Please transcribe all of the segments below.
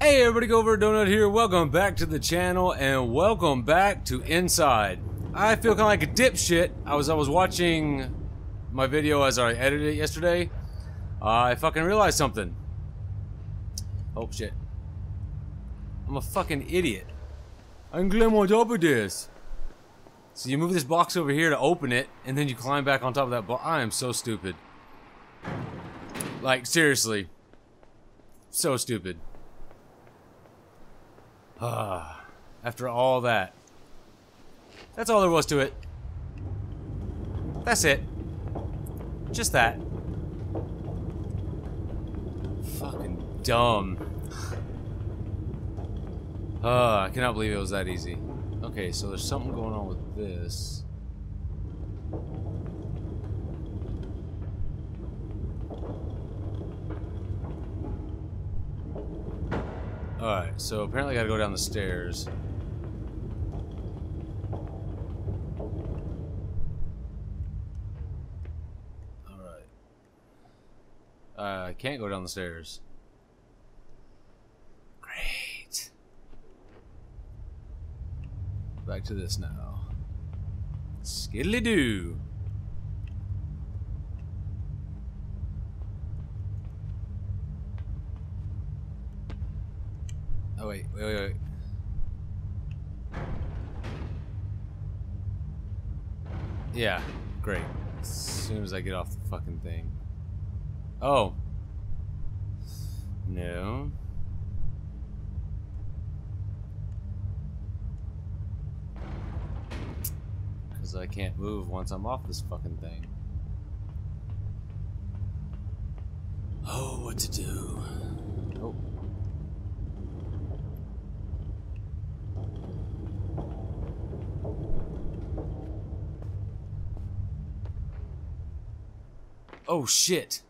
Hey everybody, Covert Doughnut here. Welcome back to the channel and welcome back to Inside. I feel kind of like a dipshit. I was I was watching my video as I edited it yesterday. Uh, I fucking realized something. Oh shit. I'm a fucking idiot. I'm glad on top of this. So you move this box over here to open it, and then you climb back on top of that box. I am so stupid. Like, seriously. So stupid. Ah, after all that. That's all there was to it. That's it. Just that. Fucking dumb. Ah, I cannot believe it was that easy. Okay, so there's something going on with this. Alright, so apparently I gotta go down the stairs. Alright. Uh, I can't go down the stairs. Great. Back to this now. Skiddly Oh wait, wait, wait, wait. Yeah, great. As soon as I get off the fucking thing. Oh. No. Because I can't move once I'm off this fucking thing. Oh, what to do? Oh. Oh shit.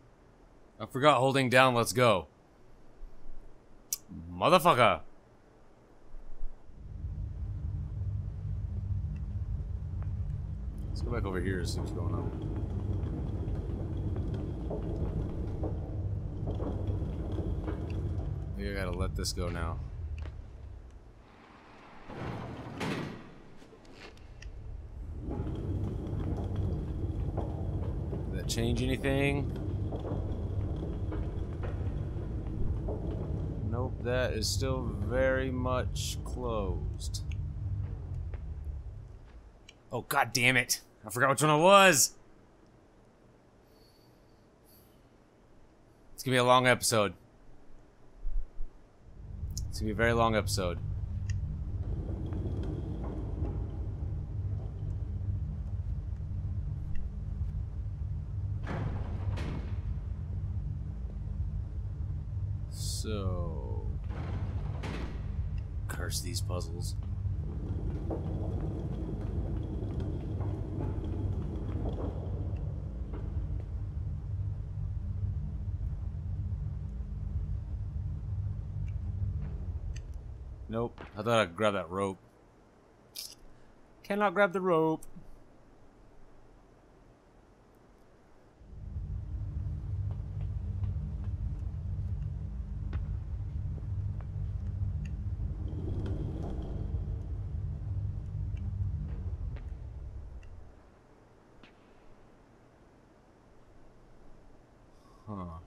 I forgot holding down let's go. Motherfucker. Let's go back over here and see what's going on. I gotta let this go now. Change anything? Nope, that is still very much closed. Oh god damn it. I forgot which one it was. It's gonna be a long episode. It's gonna be a very long episode. So... Curse these puzzles. Nope. I thought I'd grab that rope. Cannot grab the rope. Huh.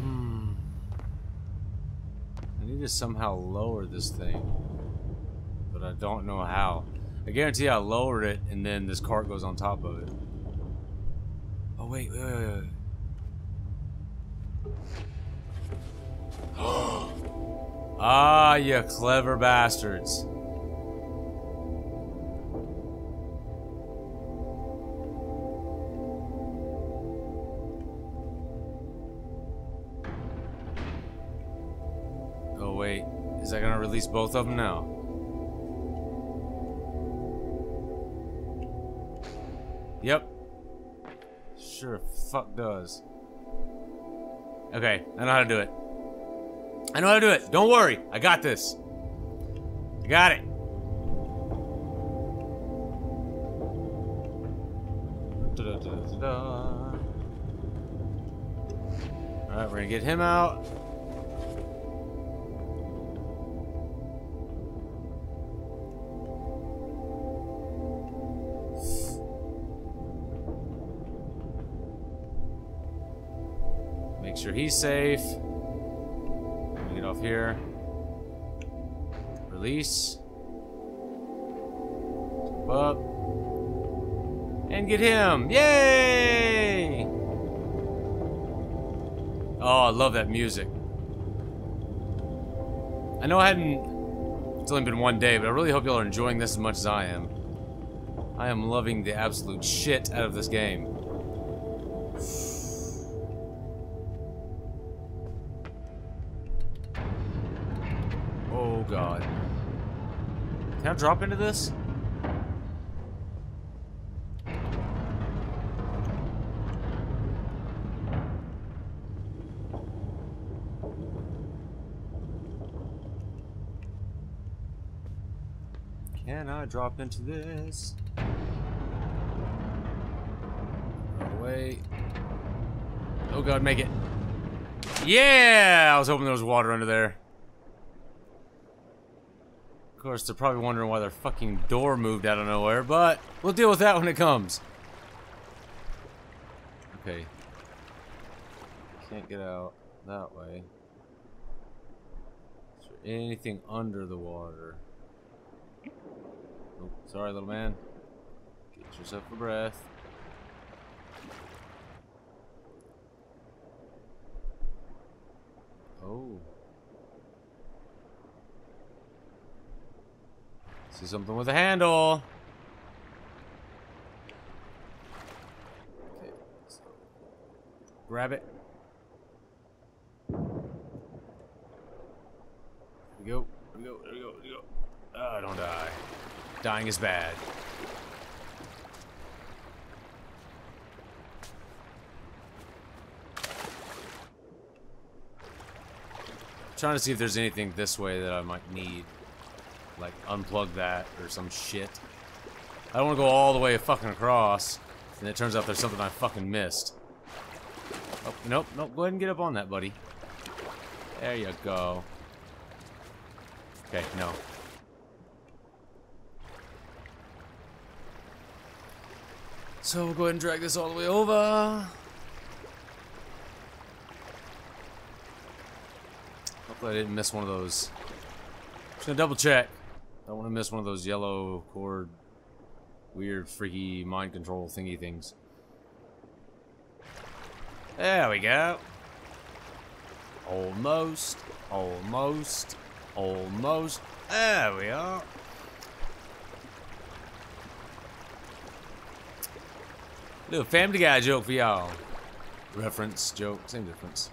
Hmm. I need to somehow lower this thing. But I don't know how. I guarantee I lowered it and then this cart goes on top of it. Oh wait, wait, wait, wait. ah, you clever bastards. Both of them now? Yep. Sure fuck does. Okay, I know how to do it. I know how to do it. Don't worry. I got this. I got it. Alright, we're gonna get him out. Sure he's safe. Get off here. Release. Jump up. And get him! Yay! Oh, I love that music. I know I hadn't... It's only been one day, but I really hope y'all are enjoying this as much as I am. I am loving the absolute shit out of this game. God. Can I drop into this? Can I drop into this? Oh, wait. Oh god, make it. Yeah! I was hoping there was water under there. Of course, they're probably wondering why their fucking door moved out of nowhere, but we'll deal with that when it comes. Okay. Can't get out that way. Is there anything under the water? Oh, sorry, little man. Get yourself a breath. Oh. See something with a handle. Okay, so grab it. We go. There we go. There we go. There we go. Oh, don't die. Dying is bad. trying to see if there's anything this way that I might need. Like, unplug that or some shit. I don't want to go all the way fucking across. And it turns out there's something I fucking missed. Oh, nope, nope. Go ahead and get up on that, buddy. There you go. Okay, no. So we'll go ahead and drag this all the way over. Hopefully I didn't miss one of those. Just gonna double check. Don't want to miss one of those yellow cord, weird, freaky mind control thingy things. There we go. Almost, almost, almost. There we are. Little Family Guy joke for y'all. Reference, joke, same difference.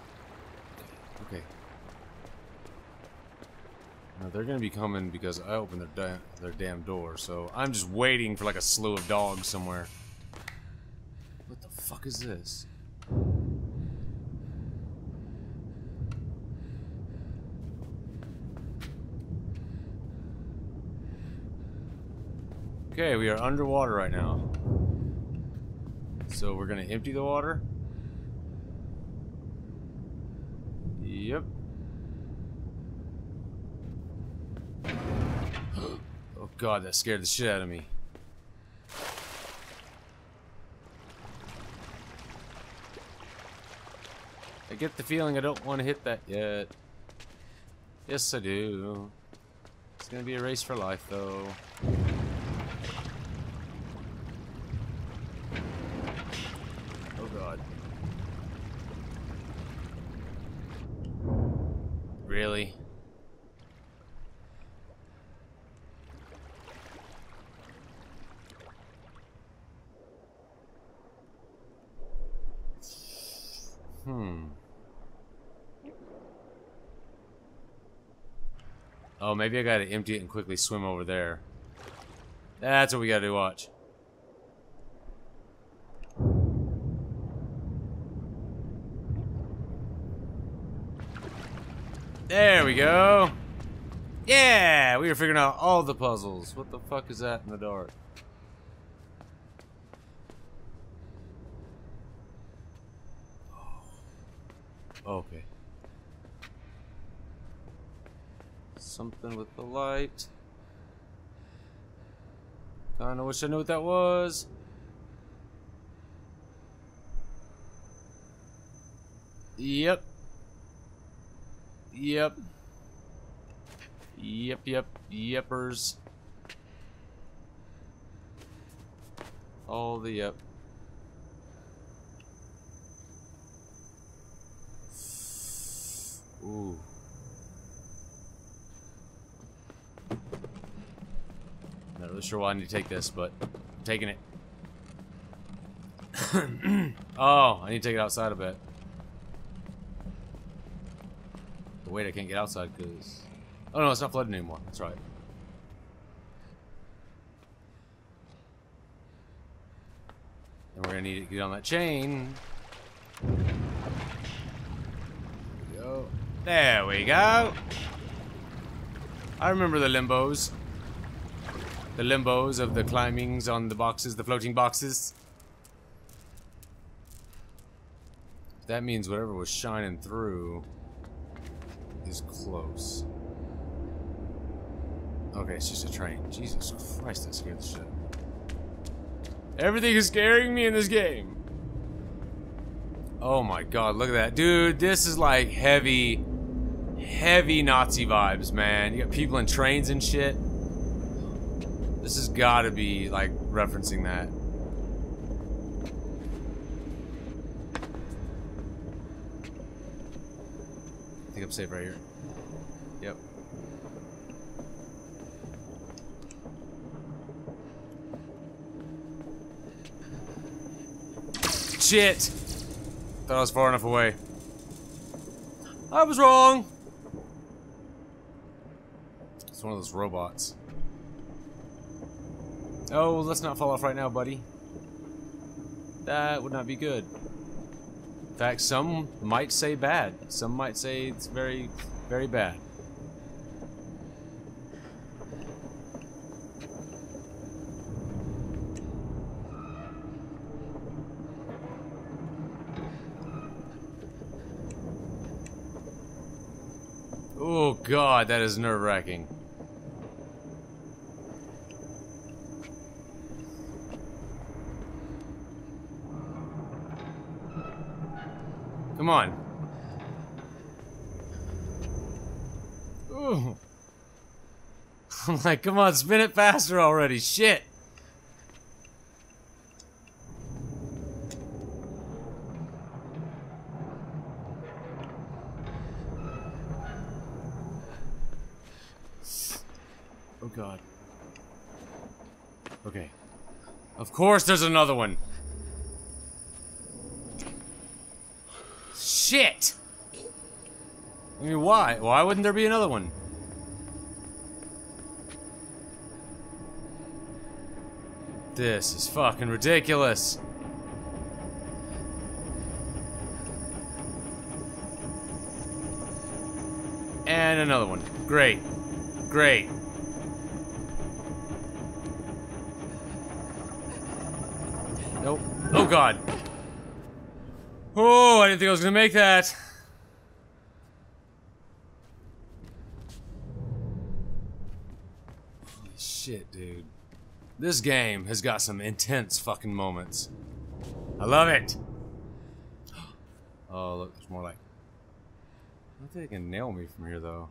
They're gonna be coming because I opened their da their damn door, so I'm just waiting for like a slew of dogs somewhere. What the fuck is this? Okay, we are underwater right now. So we're gonna empty the water. Yep. God, that scared the shit out of me. I get the feeling I don't want to hit that yet. Yes, I do. It's gonna be a race for life, though. Oh god. Really? Hmm. Oh, maybe I gotta empty it and quickly swim over there. That's what we gotta do, watch. There we go. Yeah, we were figuring out all the puzzles. What the fuck is that in the dark? Oh, okay. Something with the light. Kinda wish I knew what that was. Yep. Yep. Yep, yep, yepers. All the yep. Ooh. Really sure why I need to take this, but I'm taking it. oh, I need to take it outside a bit. But wait, I can't get outside because... Oh no, it's not flooding anymore. That's right. And we're gonna need to get on that chain. There we go. I remember the limbos. The limbos of the climbings on the boxes, the floating boxes. That means whatever was shining through is close. Okay, it's just a train. Jesus Christ, that scared the shit. Everything is scaring me in this game. Oh my god, look at that. Dude, this is like heavy heavy Nazi vibes, man. You got people in trains and shit. This has got to be, like, referencing that. I think I'm safe right here. Yep. Shit! Thought I was far enough away. I was wrong! It's one of those robots. Oh, let's not fall off right now, buddy. That would not be good. In fact, some might say bad. Some might say it's very, very bad. Oh god, that is nerve-wracking. Come on. Ooh. I'm like, come on, spin it faster already. Shit. Oh god. Okay. Of course there's another one. Shit! I mean, why? Why wouldn't there be another one? This is fucking ridiculous. And another one. Great. Great. Nope. Oh god. Oh, I didn't think I was gonna make that. Holy shit, dude. This game has got some intense fucking moments. I love it. Oh, look, there's more like. I don't think they can nail me from here, though.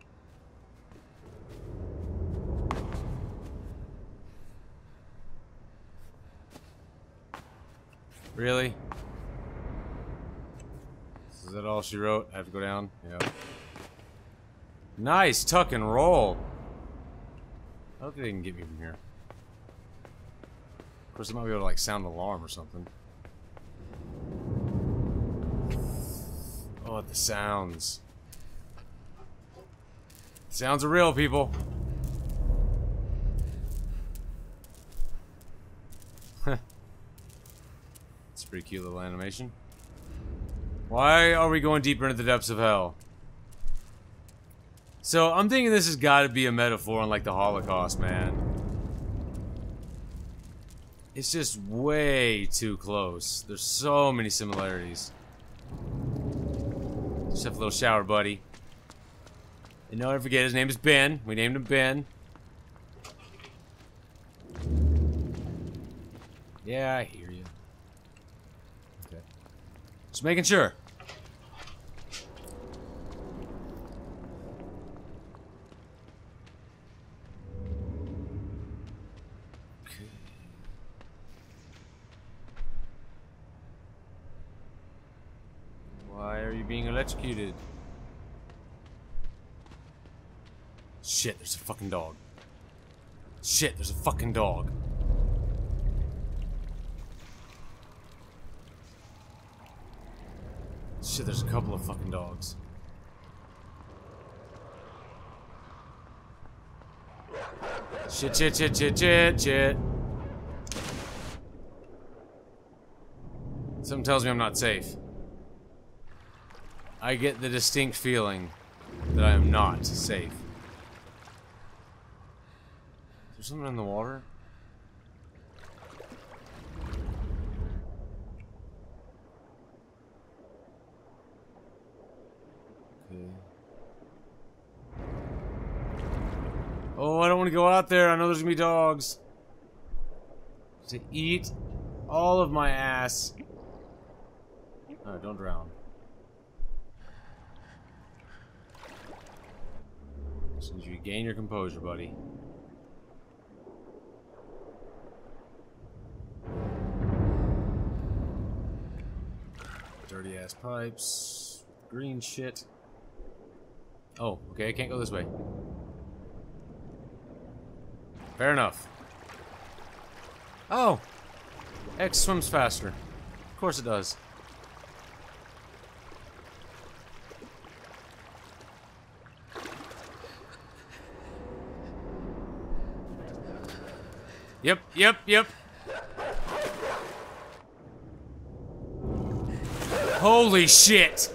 Really? Is that all she wrote? I have to go down? Yeah. Nice tuck and roll. I don't they can get me from here. Of course, they might be able to like sound an alarm or something. Oh, the sounds. Sounds are real, people. It's a pretty cute little animation. Why are we going deeper into the depths of hell? So, I'm thinking this has got to be a metaphor on, like, the Holocaust, man. It's just way too close. There's so many similarities. Just have a little shower, buddy. And don't forget, his name is Ben. We named him Ben. Yeah, I hear. Just making sure. Why are you being electrocuted? Shit, there's a fucking dog. Shit, there's a fucking dog. Shit, there's a couple of fucking dogs. Shit, shit, shit, shit, shit, shit. Something tells me I'm not safe. I get the distinct feeling that I am not safe. Is there something in the water? Okay. Oh, I don't want to go out there. I know there's gonna be dogs. To eat all of my ass. Alright, don't drown. As soon as you regain your composure, buddy. Dirty ass pipes. Green shit. Oh, okay, I can't go this way. Fair enough. Oh! X swims faster. Of course it does. Yep, yep, yep. Holy shit!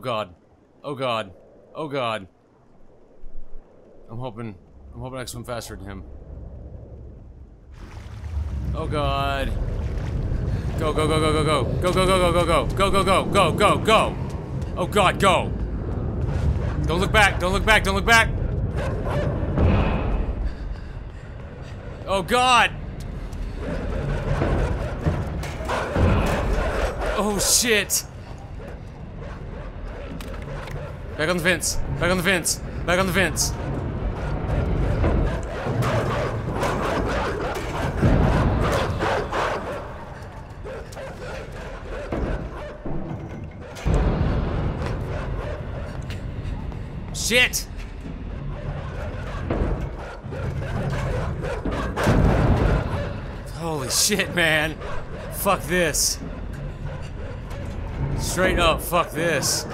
Oh god. Oh god. Oh god. I'm hoping I'm hoping I can swim faster than him. Oh god. Go go go go go go. Go go go go go go. Go go go go go go. Oh god, go. Don't look back. Don't look back. Don't look back. Oh god. Oh shit. Back on the fence. Back on the fence. Back on the fence. Shit! Holy shit, man. Fuck this. Straight up, fuck this.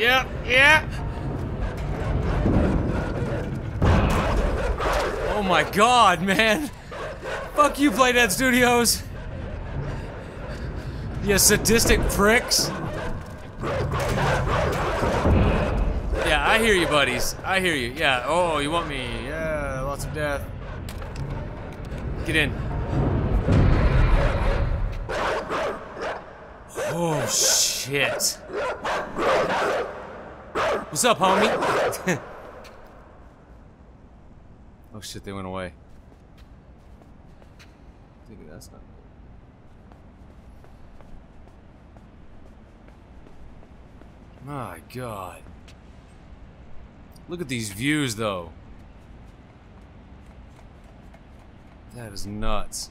Yep, yep. Oh my god, man. Fuck you, Playdead Studios. You sadistic pricks. Yeah, I hear you, buddies. I hear you. Yeah. Oh, you want me? Yeah, lots of death. Get in. Oh, shit. What's up, homie? oh, shit, they went away. Think that's not. My god. Look at these views, though. That is nuts.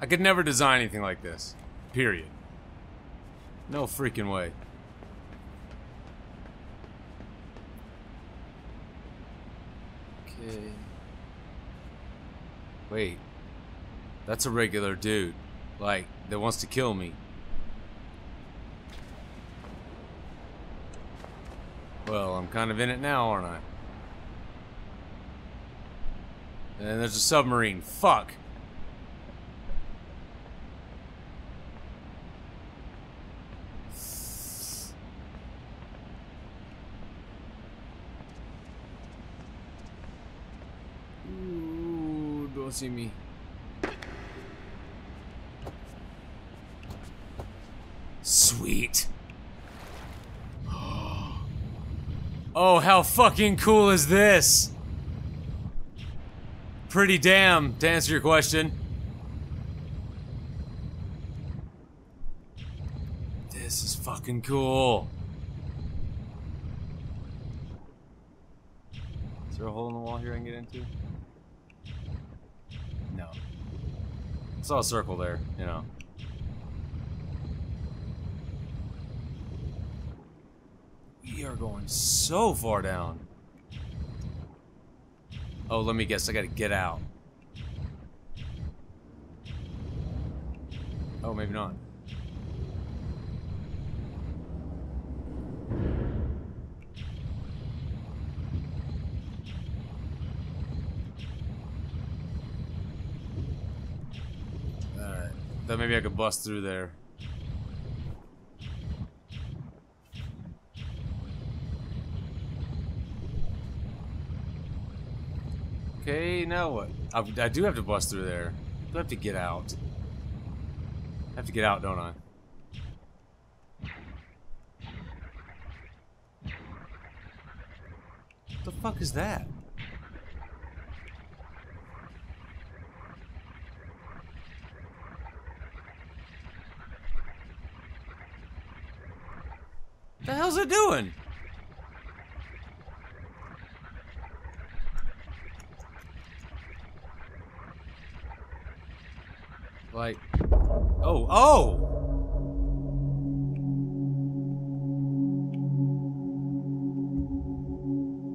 I could never design anything like this. Period. No freaking way. Okay. Wait. That's a regular dude. Like, that wants to kill me. Well, I'm kind of in it now, aren't I? And there's a submarine. Fuck. Ooh, don't see me. Sweet. Oh, how fucking cool is this? Pretty damn, to answer your question. This is fucking cool. Is there a hole in the wall here I can get into? No. I saw a circle there, you know. We are going so far down. Oh, let me guess. I gotta get out. Oh, maybe not. Alright. Thought maybe I could bust through there. Okay, now what? I, I do have to bust through there. I have to get out. I have to get out, don't I? What the fuck is that? The hell's it doing? Like, oh, oh!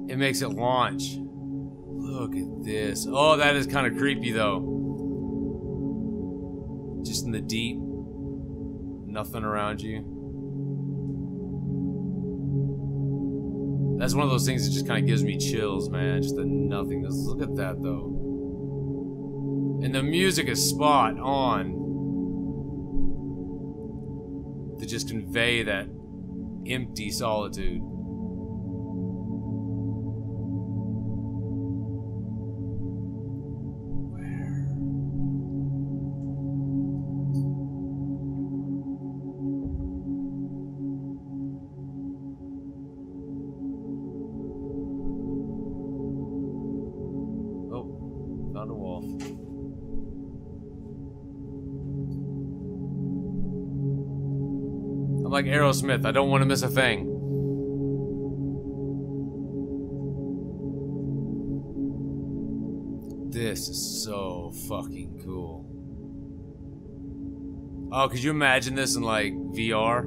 It makes it launch. Look at this. Oh, that is kind of creepy, though. Just in the deep. Nothing around you. That's one of those things that just kind of gives me chills, man. Just the nothingness. Look at that, though. And the music is spot on to just convey that empty solitude. Aerosmith. I don't want to miss a thing. This is so fucking cool. Oh, could you imagine this in like VR?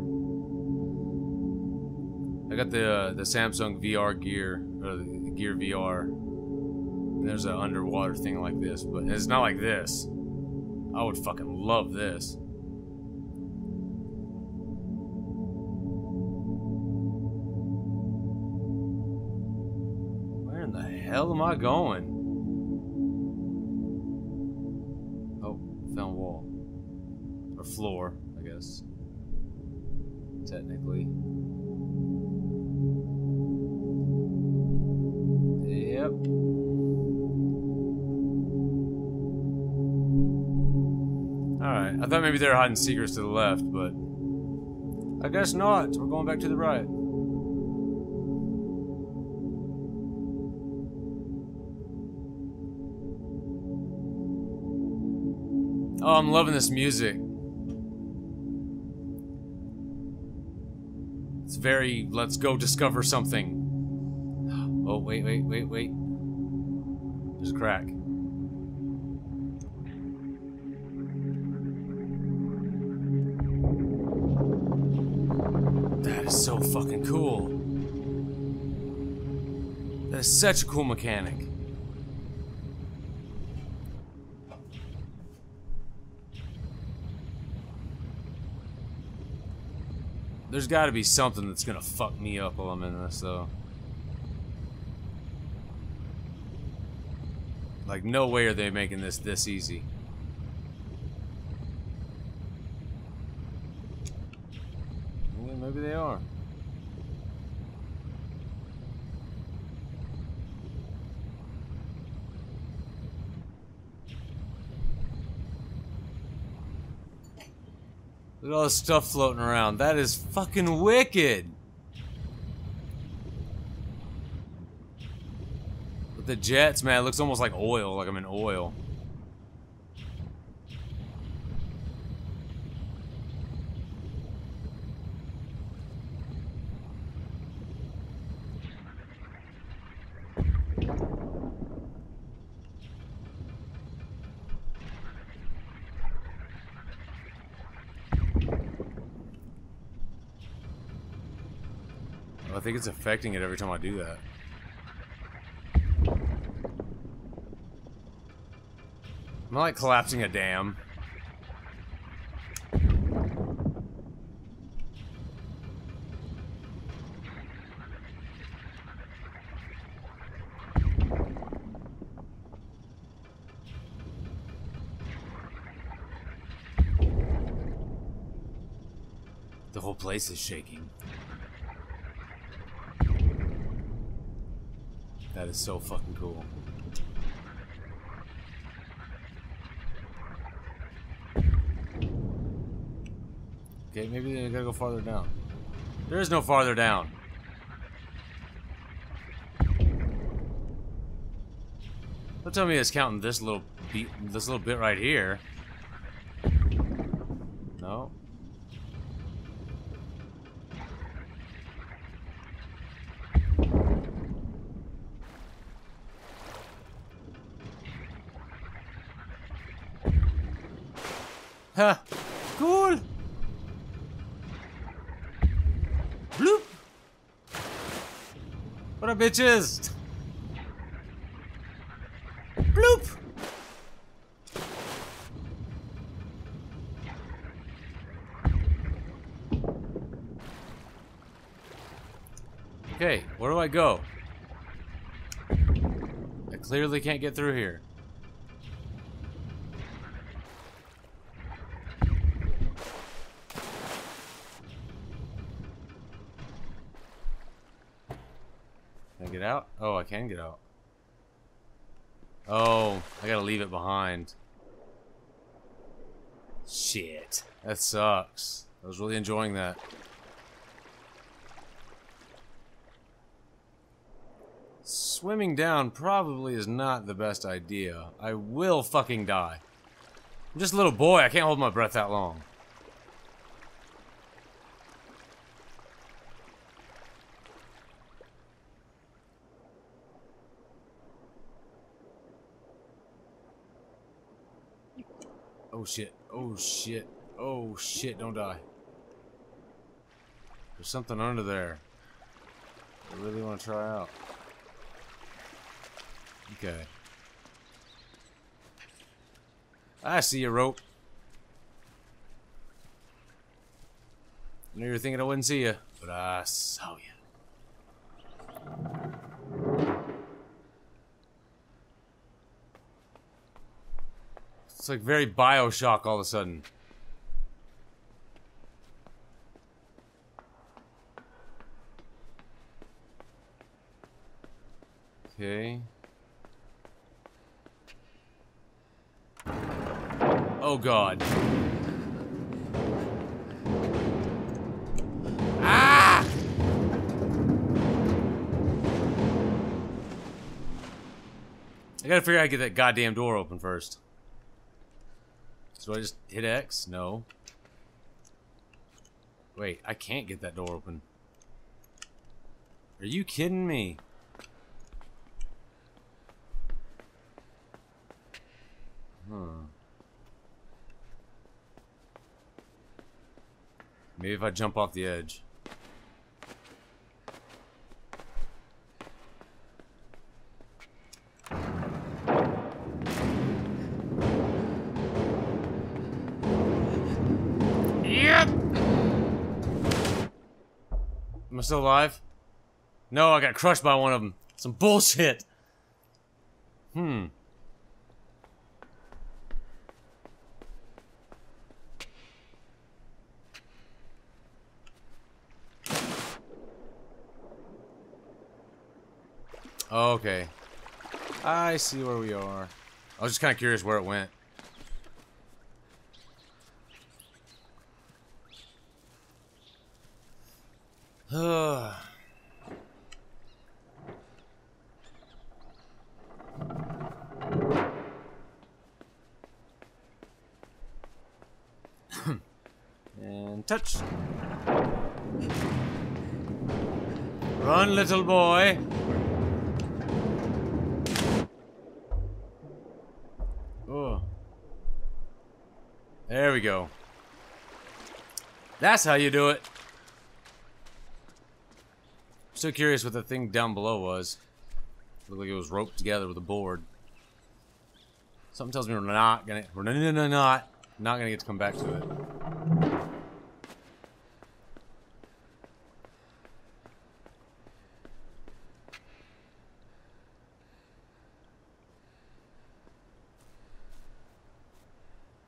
I got the uh, the Samsung VR Gear or the Gear VR. And there's an underwater thing like this, but it's not like this. I would fucking love this. Hell am I going? Oh, found wall. Or floor, I guess. Technically. Yep. Alright, I thought maybe they were hiding secrets to the left, but... I guess not. We're going back to the right. Oh, I'm loving this music. It's very, let's go discover something. Oh, wait, wait, wait, wait. There's a crack. That is so fucking cool. That is such a cool mechanic. There's got to be something that's gonna fuck me up while I'm in this, though. Like, no way are they making this this easy. Yeah, maybe they are. Look at all this stuff floating around. That is fucking wicked. But the jets, man, it looks almost like oil, like I'm in oil. It's affecting it every time I do that. I'm like collapsing a dam. The whole place is shaking. That is so fucking cool. Okay, maybe they gotta go farther down. There is no farther down. Don't tell me it's counting this little beat, this little bit right here. No. Ha! Cool! Bloop! What up, bitches? Bloop! Okay, where do I go? I clearly can't get through here. Can I get out? Oh, I can get out. Oh, I gotta leave it behind. Shit. That sucks. I was really enjoying that. Swimming down probably is not the best idea. I will fucking die. I'm just a little boy. I can't hold my breath that long. Oh shit. Oh shit. Oh shit. Don't die. There's something under there. I really want to try out. Okay. I see your rope. I know you were thinking I wouldn't see you, but I saw you. It's like very Bioshock all of a sudden. Okay. Oh god. Ah! I gotta figure out how to get that goddamn door open first. So I just hit X? No. Wait, I can't get that door open. Are you kidding me? Huh. Maybe if I jump off the edge. Am I still alive? No, I got crushed by one of them. Some bullshit. Hmm. Okay. I see where we are. I was just kind of curious where it went. and touch. Run, little boy. Oh. There we go. That's how you do it. So curious what the thing down below was. Looked like it was roped together with a board. Something tells me we're not gonna we're not not not gonna get to come back to it.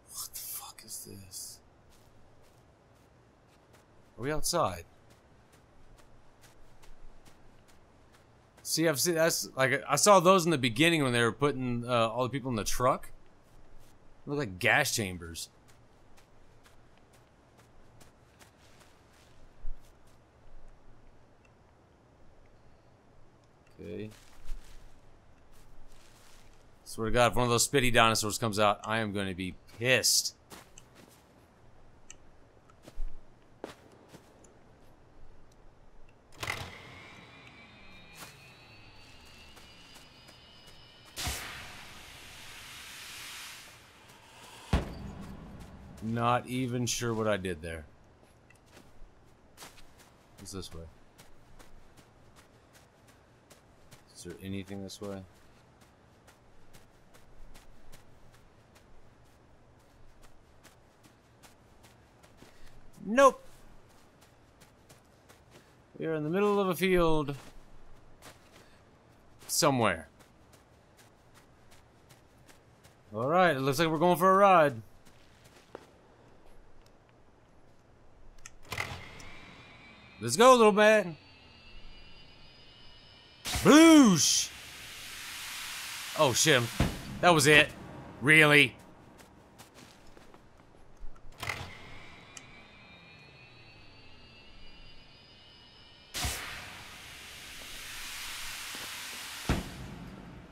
What the fuck is this? Are we outside? See, I've seen that's like I saw those in the beginning when they were putting uh, all the people in the truck. They look like gas chambers. Okay. Swear to God, if one of those spitty dinosaurs comes out, I am going to be pissed. Not even sure what I did there. What's this way? Is there anything this way? Nope. We are in the middle of a field. Somewhere. Alright, it looks like we're going for a ride. Let's go, little man. Boosh! Oh, shit. That was it. Really?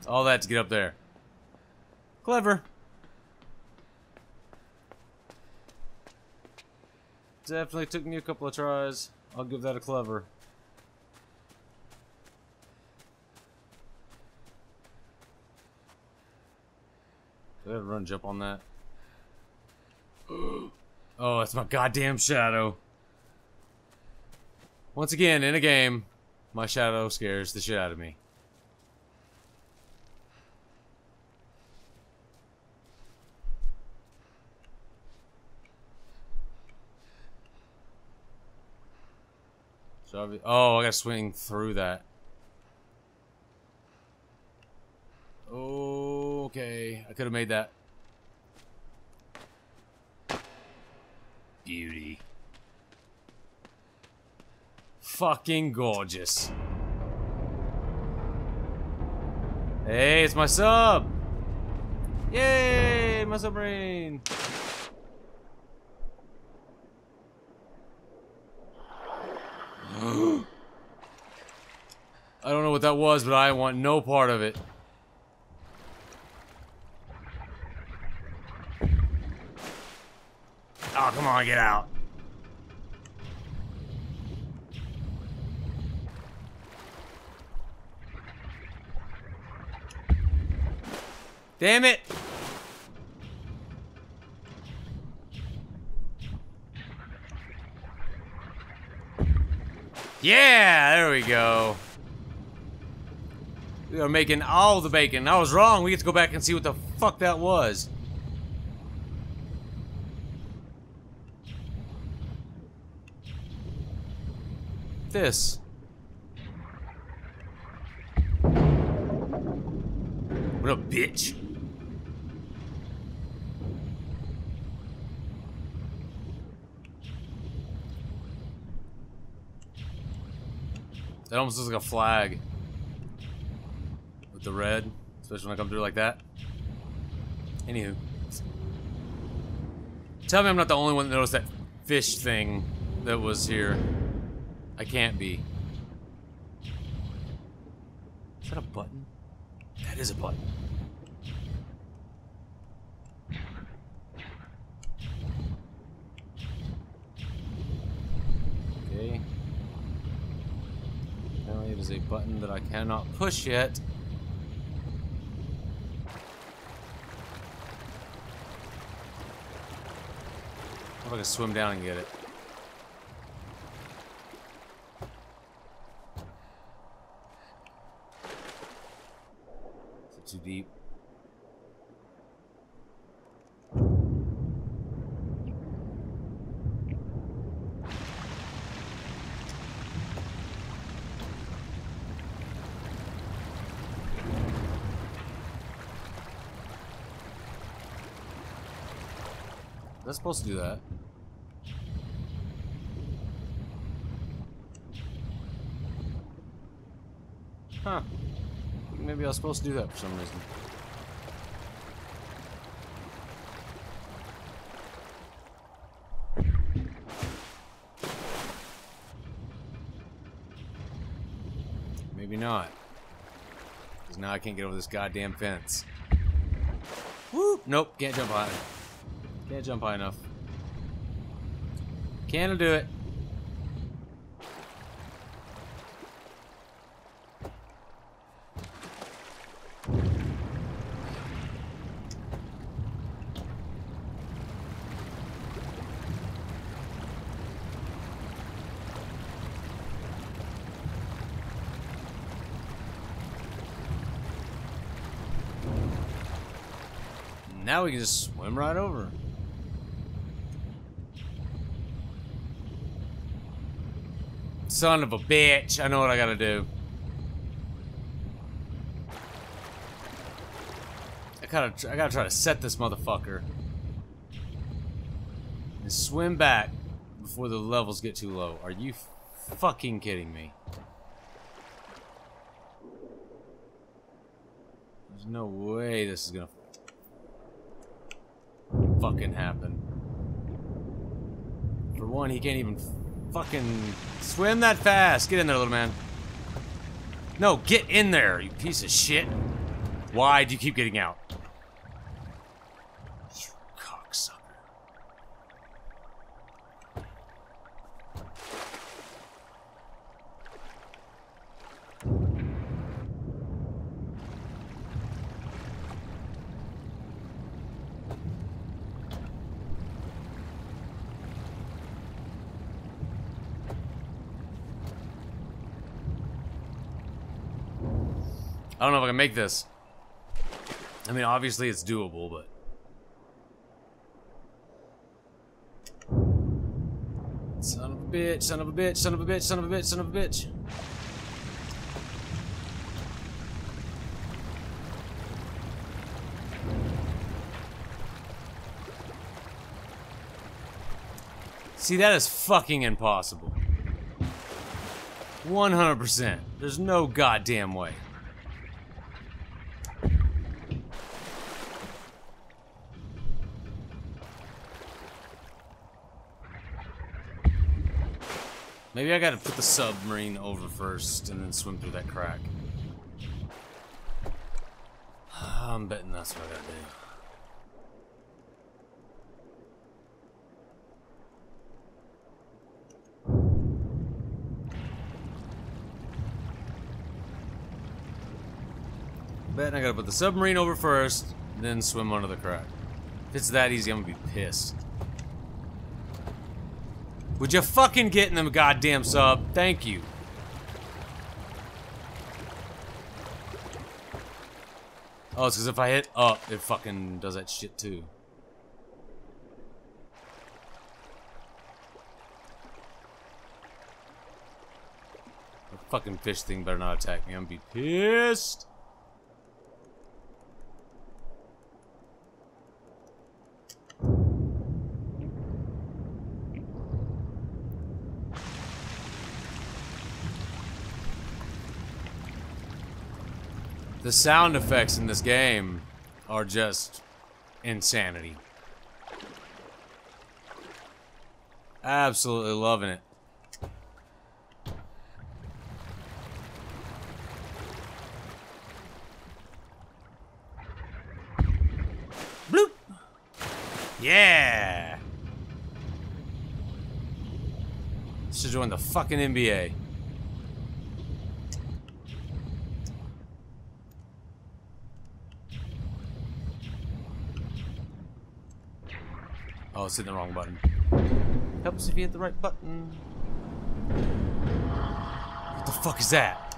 All that to get up there. Clever. Definitely took me a couple of tries. I'll give that a clever. Have to run jump on that? oh, that's my goddamn shadow. Once again, in a game, my shadow scares the shit out of me. Oh, I gotta swing through that. Okay, I could have made that. Beauty. Fucking gorgeous. Hey, it's my sub! Yay, my submarine! I don't know what that was, but I want no part of it. Oh, come on, get out. Damn it! Yeah, there we go. We are making all the bacon. I was wrong. We get to go back and see what the fuck that was. this? What a bitch. That almost looks like a flag. With the red. Especially when I come through like that. Anywho. Tell me I'm not the only one that noticed that fish thing that was here. I can't be. Is that a button? That is a button. Okay. Button that I cannot push yet. If I can swim down and get it. Is it too deep? That's supposed to do that. Huh. Maybe I was supposed to do that for some reason. Maybe not. Because now I can't get over this goddamn fence. Woo! Nope, can't jump high. Can't jump high enough. Can't do it. Now we can just swim right over. Son of a bitch. I know what I gotta do. I gotta, I gotta try to set this motherfucker. And swim back before the levels get too low. Are you fucking kidding me? There's no way this is gonna fucking happen. For one, he can't even fucking swim that fast. Get in there, little man. No, get in there, you piece of shit. Why do you keep getting out? You cocksucker. I don't know if I can make this. I mean, obviously it's doable, but... Son of a bitch, son of a bitch, son of a bitch, son of a bitch, son of a bitch. See, that is fucking impossible. 100%. There's no goddamn way. Maybe I gotta put the submarine over first and then swim through that crack. I'm betting that's what I gotta do. Betting I gotta put the submarine over first, then swim under the crack. If it's that easy, I'm gonna be pissed. Would you fucking get in the goddamn sub? Thank you. Oh, it's because if I hit up, it fucking does that shit too. The fucking fish thing better not attack me. I'm gonna be pissed. The sound effects in this game are just insanity. Absolutely loving it. Bloop! Yeah! Should join the fucking NBA. Oh, it's hitting the wrong button. Helps if you hit the right button. What the fuck is that?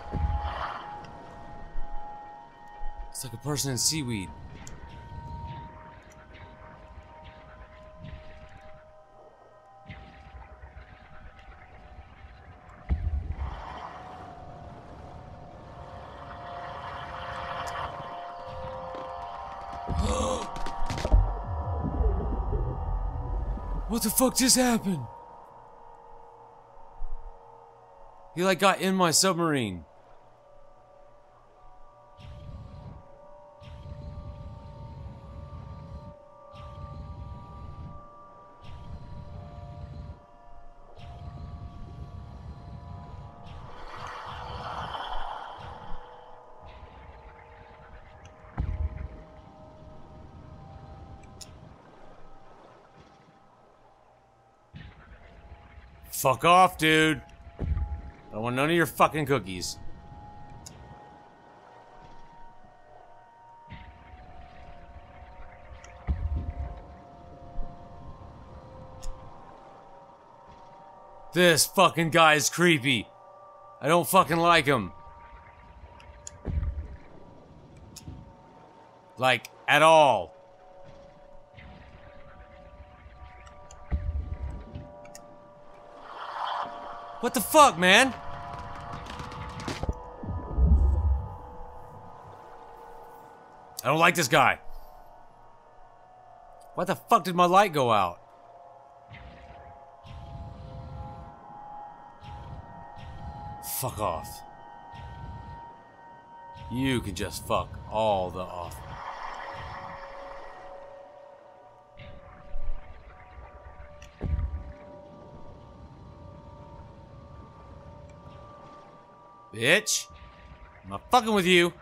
It's like a person in seaweed. What the fuck just happened? He like got in my submarine. Fuck off, dude. I want none of your fucking cookies. This fucking guy is creepy. I don't fucking like him. Like, at all. What the fuck, man? I don't like this guy. Why the fuck did my light go out? Fuck off. You can just fuck all the off. Bitch. I'm not fucking with you.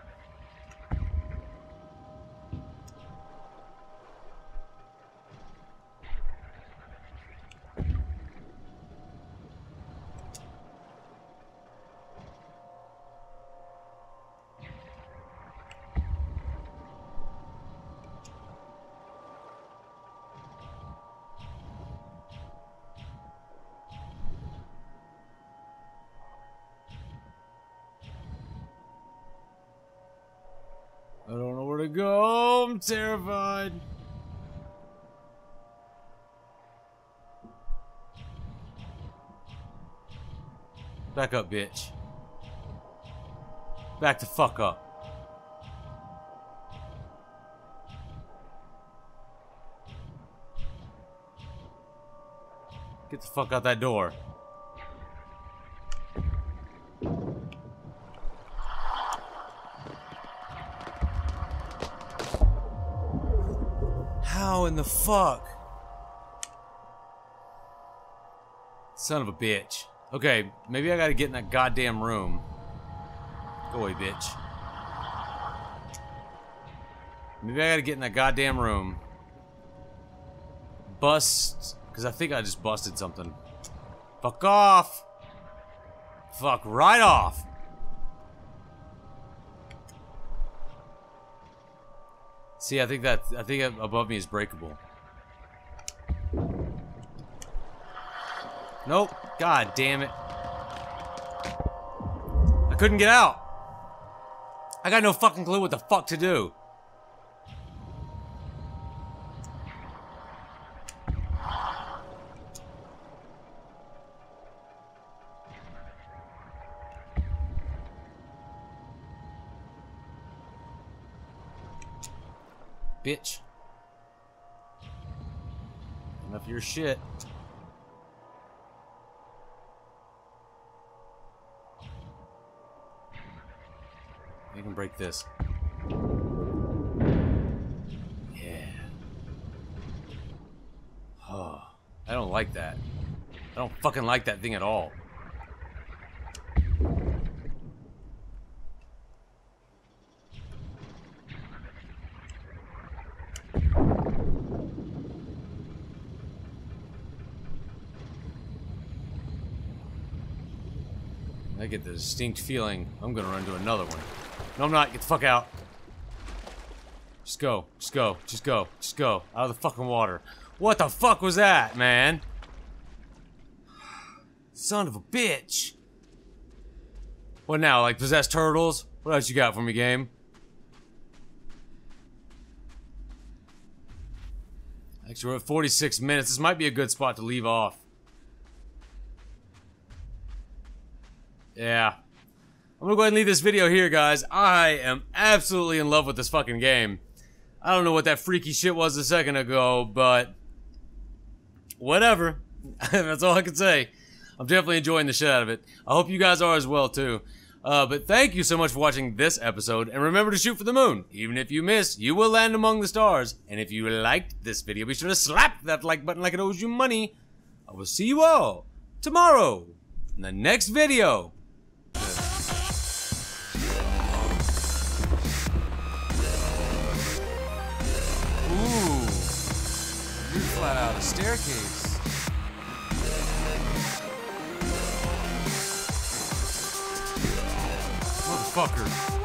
I don't know where to go. I'm terrified. Back up, bitch. Back the fuck up. Get the fuck out that door. How in the fuck? Son of a bitch. Okay, maybe I gotta get in that goddamn room. Go away, bitch. Maybe I gotta get in that goddamn room. Bust. Because I think I just busted something. Fuck off! Fuck right off! See, I think that I think above me is breakable. Nope. God damn it. I couldn't get out. I got no fucking clue what the fuck to do. Bitch. Enough of your shit. You can break this. Yeah. Oh, I don't like that. I don't fucking like that thing at all. I get the distinct feeling I'm gonna run into another one. No, I'm not. Get the fuck out. Just go. Just go. Just go. Just go. Out of the fucking water. What the fuck was that, man? Son of a bitch. What now? Like possessed turtles? What else you got for me, game? Actually, we're at 46 minutes. This might be a good spot to leave off. Yeah. I'm gonna go ahead and leave this video here, guys. I am absolutely in love with this fucking game. I don't know what that freaky shit was a second ago, but... Whatever. That's all I can say. I'm definitely enjoying the shit out of it. I hope you guys are as well, too. Uh, but thank you so much for watching this episode, and remember to shoot for the moon. Even if you miss, you will land among the stars. And if you liked this video, be sure to slap that like button like it owes you money. I will see you all tomorrow in the next video. Flat out a staircase. Motherfucker.